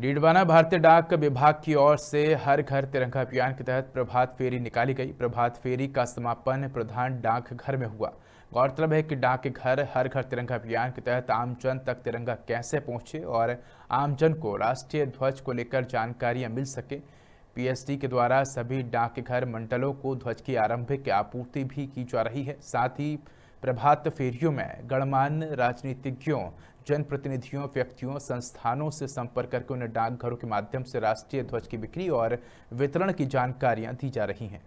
डीडवाना भारतीय डाक विभाग की ओर से हर घर तिरंगा अभियान के तहत प्रभात फेरी निकाली गई। प्रभात फेरी का समापन प्रधान डाक घर में हुआ। गौरतलब है कि डाक घर हर घर तिरंगा अभियान के तहत आमजन तक तिरंगा कैसे पहुँचे और आमजन को राष्ट्रीय ध्वज को लेकर जानकारियाँ मिल सके। पीएसडी के द्वारा सभी डाकघर मंडलों को ध्वज की आरंभिक आपूर्ति भी की जा रही है। साथ ही प्रभात फेरियों में गणमान्य राजनीतिज्ञों, जनप्रतिनिधियों, व्यक्तियों, संस्थानों से संपर्क करके उन्हें डाकघरों के माध्यम से राष्ट्रीय ध्वज की बिक्री और वितरण की जानकारियाँ दी जा रही हैं।